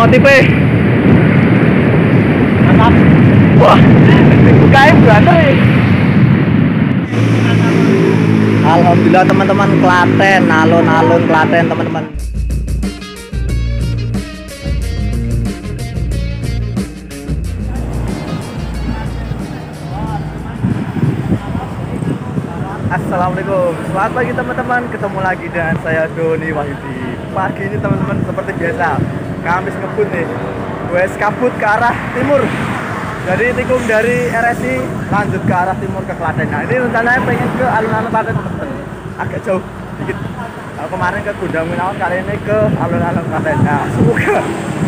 lokomotifnya Mantap. wah kayak berantem Alhamdulillah teman-teman Klaten alun-alun Klaten teman-teman. Assalamualaikum. Selamat pagi teman-teman. Ketemu lagi dengan saya Doni Wahyudi. Pagi ini teman-teman seperti biasa Kamis ngebut nih. Gue kabut ke arah timur. Jadi tikung dari RSI Lanjut ke arah timur ke Klaten. Nah ini rencananya pengen ke alun-alun Klaten Agak jauh dikit. Nah, kemarin ke Gudang Minawan kali ini ke alun-alun Klaten. Nah semoga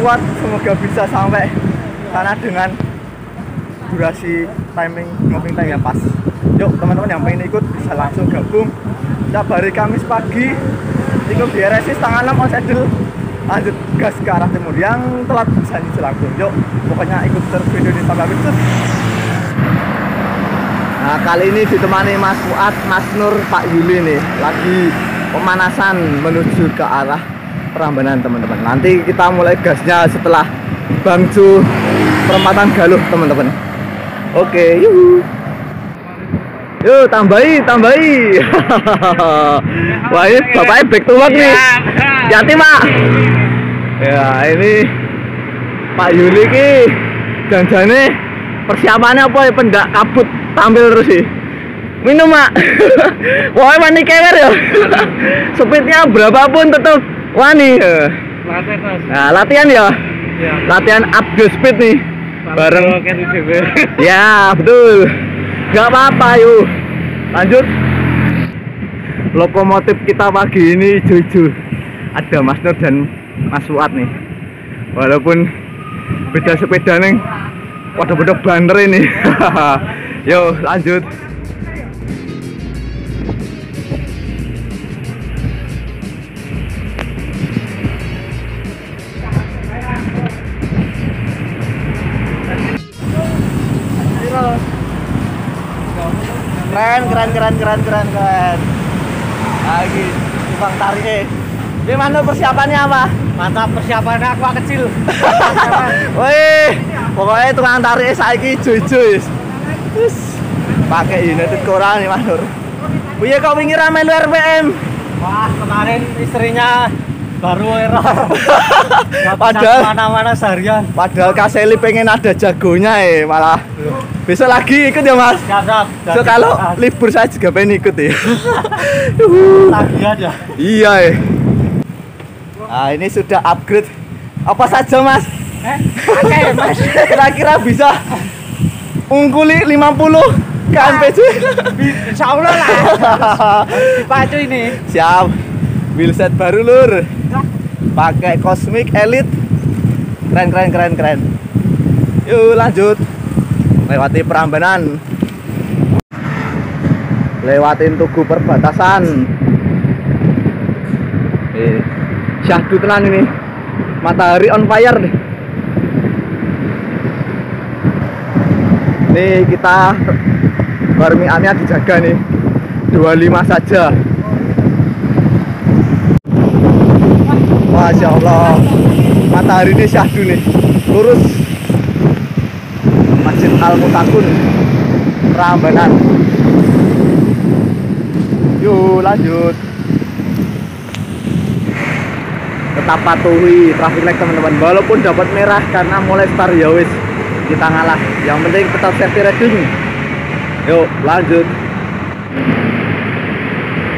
kuat Semoga bisa sampai sana dengan durasi timing ngoping time yang pas. Yuk teman-teman yang pengen ikut bisa langsung gabung. Setiap hari Kamis pagi ikut di RSI setengah 6 on schedule lanjut gas ke arah timur yang telat bisa langsung yuk pokoknya ikut terus video di tambah Agustus nah kali ini ditemani Mas Fuad, Mas Nur, Pak Yuli nih lagi pemanasan menuju ke arah Prambanan teman-teman nanti kita mulai gasnya setelah Bangju perempatan Galuh teman-teman Oke, yuk. Yuk, tambahi, tambahi. Wah, ini bapaknya back to work nih. Hati, Mak. Ya, ini Pak Yuli ki janjane persiapannya apa ya pendak kabut tampil terus sih. Minum, Mak. Wah, wani kewer ya. Speednya berapapun tetap wani. Latih mas. Nah, latihan ya. Ya. Latihan up the speed nih. Bareng. Ya betul Gak apa-apa yuk Lanjut Lokomotif kita pagi ini hijau-hijau Ada Mas Nur dan Mas Fuad nih. Walaupun beda sepeda nih Waduh-waduh banter ini. Yuk lanjut. Keren, keren, keren, keren, keren, keren. Lagi Bang tarik eh Ini mana persiapannya apa? Mantap persiapannya aku kecil. Wih, pokoknya tukang tarik saiki hijau-hijau Terus pakai United Korea nih Mas Nur Iya kau wingi rame lu RPM Wah kemarin istrinya baru error. Padahal- mana-mana seharian. Padahal Kaseli pengen ada jagonya eh malah Besok lagi ikut ya mas Siap siap. So kalau libur saya juga pengen ikut ya lagi aja. Iya eh Nah ini sudah upgrade Apa saja mas? Eh, oke mas. Kira-kira bisa Ungguli 50 ke MPC Insya Allah lah. Pacu ini. Siap. Wheelset baru lur. Pakai Cosmic Elite Keren keren keren keren. Yuk lanjut. Lewati Perambanan. Lewatin Tugu Perbatasan. Eh, syahdu tenan ini. Matahari on fire nih. Nih kita Barmiannya dijaga nih. 25 saja. Masya Allah Matahari ini syahdu nih. Lurus. Masjid Al Mutakun Prambanan. Yuk lanjut Tetap patuhi traffic light teman-teman. Walaupun dapat merah karena mulai start ya wis Kita ngalah. Yang penting tetap safety riding Yuk lanjut.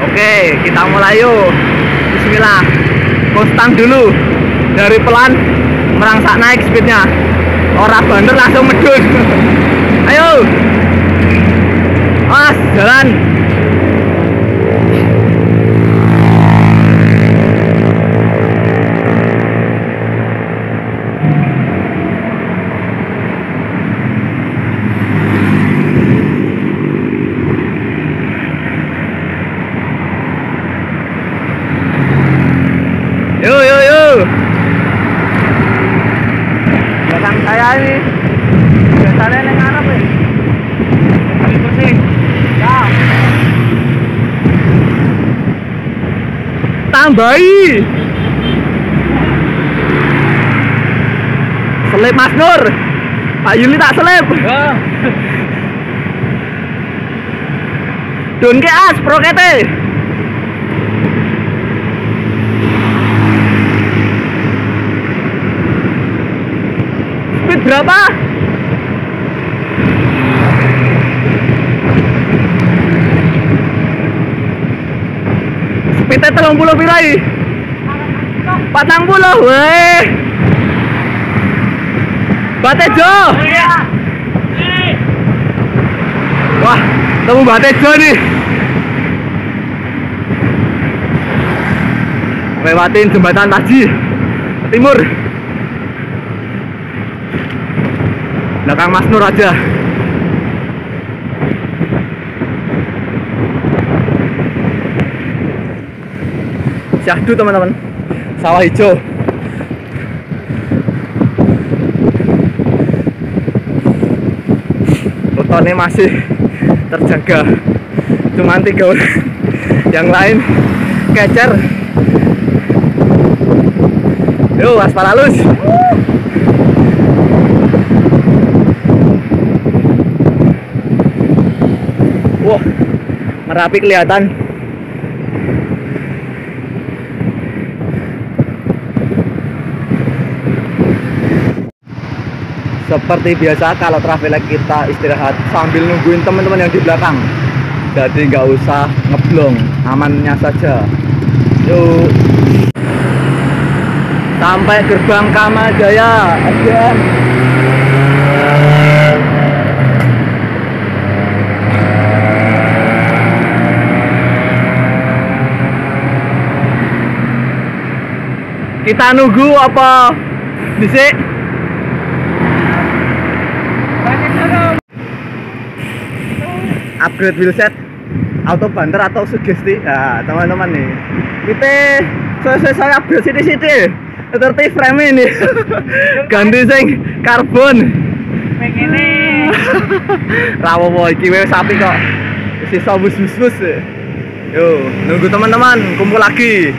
Oke kita mulai yuk. Bismillah. Konstan dulu. Dari pelan merangsak naik speednya. Orang bandel langsung medun. Ayo. Mas jalan Yuk, yuk, yuk. Belakang saya ini biasanya neng Arab ya. Bersih. Ya. Tambahi. selip Mas Nur Pak Yuli tak selip Wah. Don ke as prokete Speed berapa? Telung puluh pirai. Patang puluh, weh. Batejo Wah, temu Batejo nih. Lewatin jembatan Taji Timur. Belakang Mas Nur aja Syahdu teman-teman. Sawah hijau. Rutone masih terjaga. Cuman tiga orang. Yang lain kecer. Yuk, aspal halus. Wah, Merapi kelihatan seperti biasa kalau light kita istirahat sambil nungguin teman-teman yang di belakang. Jadi nggak usah ngeblong amannya saja. Yuk. Sampai gerbang Kamajaya. Again kita nunggu apa? Disik upgrade wheelset auto banter atau sugesti? Nah teman-teman nih. Kita sesuai saya upgrade sini sini terti frame ini. Ganti sing karbon. Pengen rawo iki wes sapi kok. Sisa bus bus bus yo nunggu teman-teman kumpul lagi.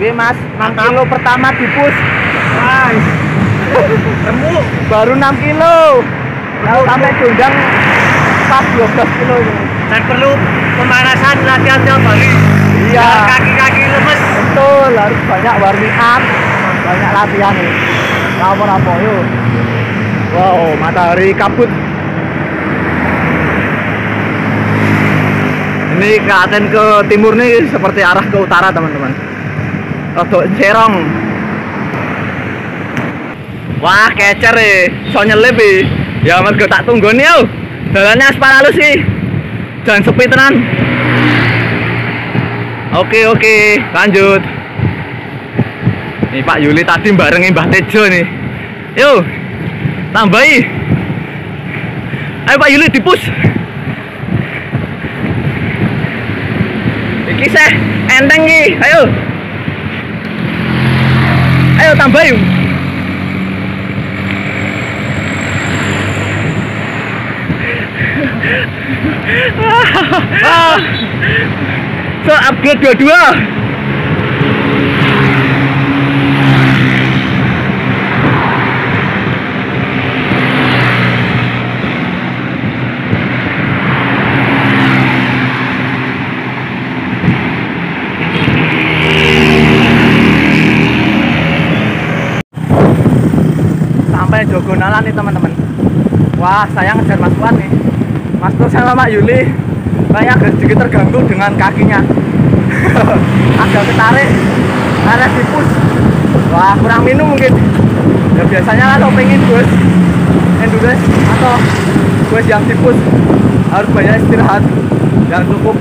Oke mas, 6 kilo pertama di push. Nice. Temu. baru 6 kilo. Lalu sampai gondang pas 12 kilo ini Dan perlu pemanasan latihan tiap hari. Iya. Kaki-kaki lemes. betul harus banyak warming up banyak latihan nih lapor apa yuk wow matahari kabut ini Klaten ke timur nih seperti arah ke utara teman-teman Rodok Serong wah kecer eh so nyelip eh. ya mergo tak tunggu nih yo jalannya aspal halus sih jangan sepi tenan Oke oke, lanjut. Nih Pak Yuli tadi barengin Mbah Tejo nih. Yuk, tambahi. Ayo Pak Yuli dipus. Iki seh enteng ki, ayo. Ayo tambahi. So upgrade dua-dua. Sampai Jogonalan nih teman-teman. Wah, saya ngejar Mas nih. Mas Nur sama Mak Yuli. Kayaknya agak sedikit terganggu dengan kakinya. Agak ketarik. Karena dipus. Wah kurang minum mungkin. Ya biasanya kalau pengen bus endurance atau bus yang dipus harus banyak istirahat. Yang cukup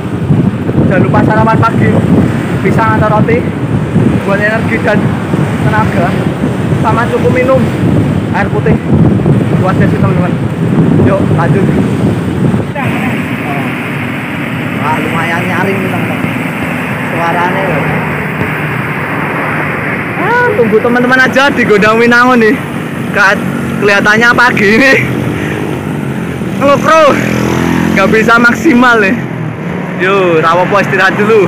jangan lupa sarapan pagi. Pisang atau roti buat energi dan tenaga sama cukup minum air putih buat sesi teman-teman. Yuk lanjut Wah, lumayan nyaring nih teman-teman. Suaranya ya. Ah, tunggu teman-teman aja di Gondang Winangun nih. Kat, kelihatannya pagi ini. Ngelukro. Gak bisa maksimal nih. Yuk, rawopo istirahat dulu.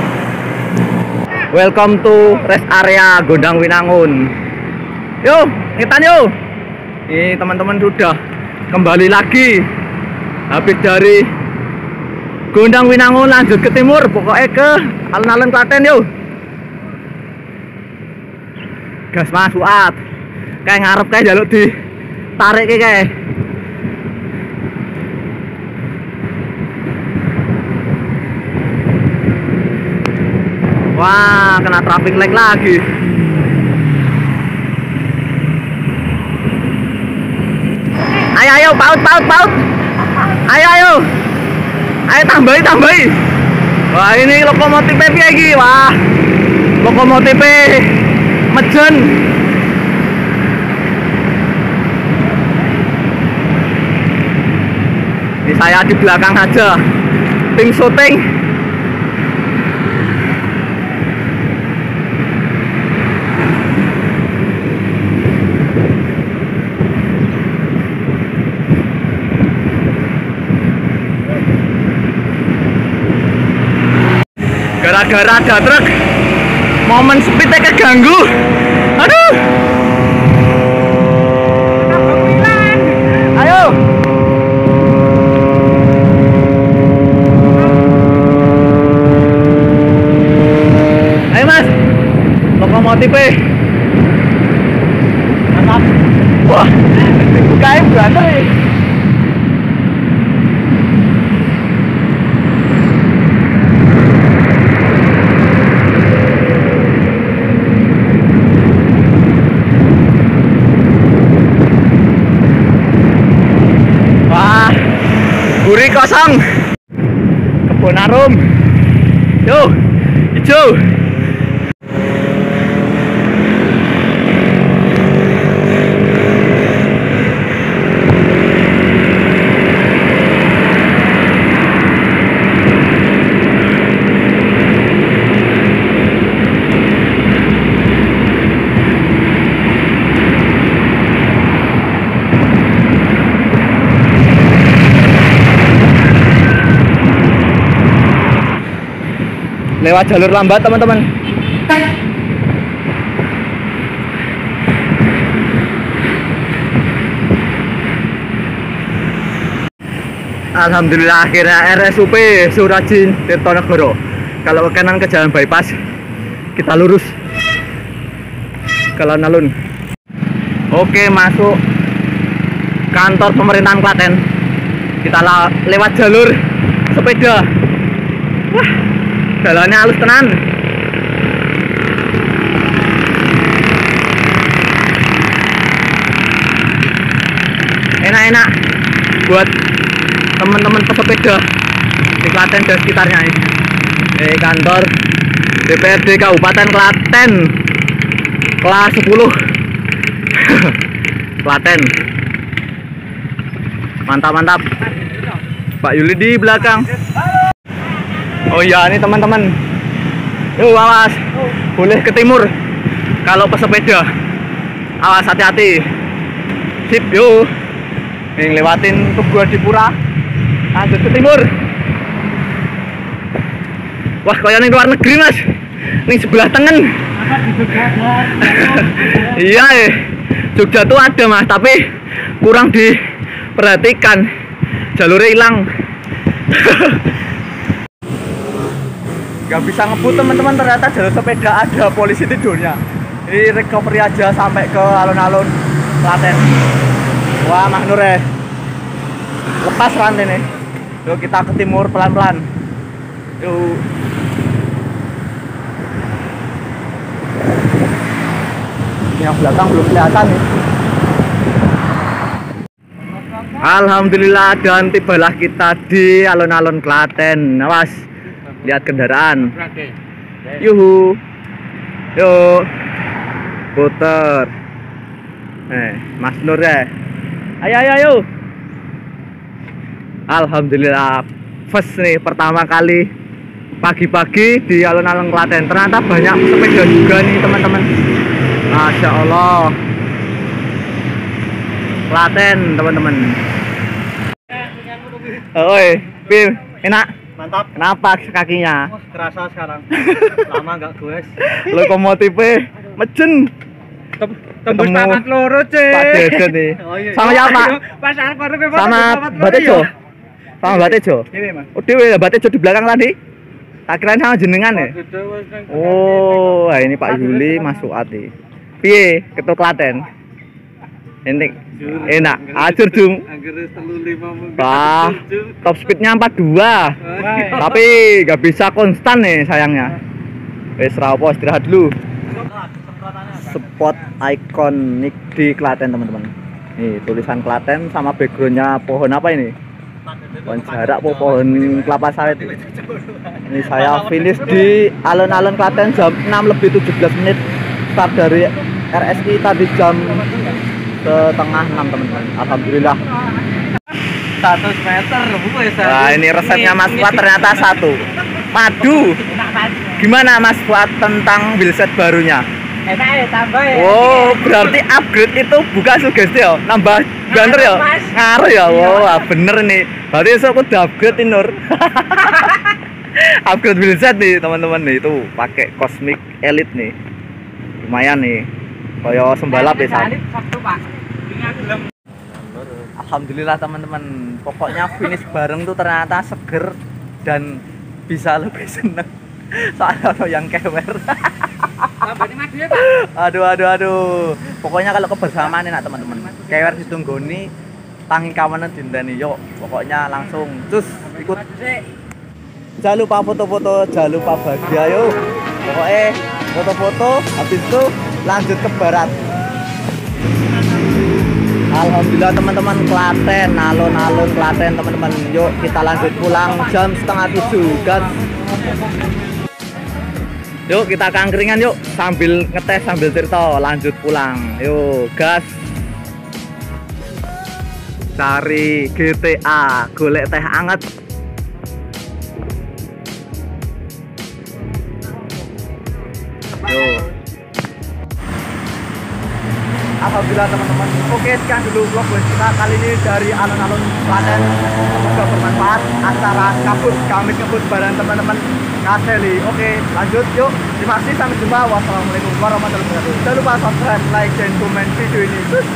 Welcome to rest area Gondang Winangun. Yuk, ngitan yuk. Ini teman-teman sudah kembali lagi habis dari Gondang Winangun lanjut ke timur pokoknya ke alun-alun Klaten yuk. Gas masuk at. Kayak ngarep kayak jaluk di tarik kayak. Wah kena traffic light lagi. Ayo ayo paut paut paut. Ayo ayo ayo tambahi tambahi. Wah ini lokomotifnya piye iki? Wah lokomotifnya mejen ini saya di belakang saja tim syuting gara-gara ada truk. Momen speednya keganggu. Aduh. Ayo. Ayo mas. Lokomotifnya mantap wah bukain berantem ya Wah, gurih kosong. Kebun arum. Yo, hijau. Lewat jalur lambat teman-teman. Alhamdulillah akhirnya RSUP Surajin Tirtonegoro. Kalau ke kanan ke jalan bypass, kita lurus ke alun-alun. Oke, masuk kantor pemerintahan Klaten. Kita lewat jalur sepeda. Wah, jalannya halus tenan. Enak-enak buat teman-teman pesepeda di Klaten dan sekitarnya ini. Ini kantor DPRD Kabupaten Klaten. Kelas 10 Klaten. Mantap mantap. Pak Yuli di belakang oh iya ini teman-teman. Yuk awas. Boleh ke timur. Kalau pesepeda. Awas hati-hati. Sip yuk. Yang lewatin Tugu Adipura. Lanjut ke timur. Wah kayak ning luar negeri mas? Ning sebelah tengen. Iya eh. Jogja tuh ada mas tapi kurang diperhatikan. Jalurnya hilang nggak bisa ngebut teman-teman. Ternyata jalur sepeda ada polisi tidurnya. Ini recovery aja sampai ke alun-alun Klaten. Wah Mas Nur eh. lepas rantai nih yuk kita ke timur pelan-pelan. Yuk. Yang belakang belum kelihatan nih. Alhamdulillah dan tibalah kita di alun-alun Klaten. Awas, lihat kendaraan. Yuhu. Yuk. Puter. Eh, Mas Nur ya. Ayo ayo ayo. Alhamdulillah first nih pertama kali pagi-pagi di alun-alun Klaten. Ternyata banyak sepeda juga nih teman-teman. Masya Allah. Klaten teman-teman. Oi, Bim, enak. Mantap. Kenapa kakinya? Terasa sekarang. Lama nggak gue. Lokomotifnya mejen. Tembus Ketemu papat loro, Cek. Pak Deden nih. Oh, iya. Sama siapa? Ayo, Pas arep Sama papat loro, Mbak Tejo. ya. Sama Mbak Tejo. Dewe, Mas. Oh, dewe Mbak Tejo di belakang tadi. Tak kirain sama jenengan ya. Oh, nah ini Pak Yuli masuk ati. Piye ketua Klaten? Enak. Enak. Ajur jung. Wah, top speednya 42. Tapi nggak bisa konstan nih sayangnya. Wes rapo istirahat dulu. Spot ikonik di Klaten teman-teman. Nih tulisan Klaten sama backgroundnya pohon apa ini? Pohon jarak po pohon kelapa sawit. Ini saya finish di alun-alun Klaten jam 6 lebih 17 menit. Start dari RSI tadi jam setengah 6 teman-teman. Alhamdulillah. Satu meter. Nah ini resepnya Mas Fuad ternyata satu. Madu. Gimana Mas Fuad tentang wheelset barunya? Enak ya, tambah ya. Oh, berarti upgrade itu bukan sugesti ya? Nambah banter ya? Ngaruh, ya? Wow, ah, bener nih. Berarti besok aku udah upgrade nih, Nur. upgrade wheelset nih, teman-teman nih. Itu pakai Cosmic Elite nih. Lumayan nih. Kayak sembalap ya, Sam. Alhamdulillah teman-teman. Pokoknya finish bareng tuh ternyata seger dan bisa lebih seneng. Soalnya ada yang kewer. Ya, aduh aduh aduh. Pokoknya kalau kebersamaan enak teman-teman. Kewer ditunggoni tangi kawanan dindani yuk pokoknya langsung. Terus ikut. Jangan lupa foto-foto jangan lupa bahagia yuk. Pokoknya foto-foto habis itu lanjut ke barat Alhamdulillah teman-teman Klaten alun-alun Klaten teman-teman yuk kita lanjut pulang jam setengah tujuh gas Yuk kita kangkringan yuk sambil ngetes sambil cerita lanjut pulang. Yuk gas. Cari GTA, golek teh anget. Yuk. Alhamdulillah teman-teman. Oke sekian dulu vlog buat kita kali ini dari alun-alun Klaten. Semoga bermanfaat antara kabut kami kebut bareng teman-teman Kaseli. Oke lanjut yuk. Terima kasih sampai jumpa. Wassalamualaikum warahmatullahi wabarakatuh. Jangan lupa subscribe, like, dan komen video ini. Terus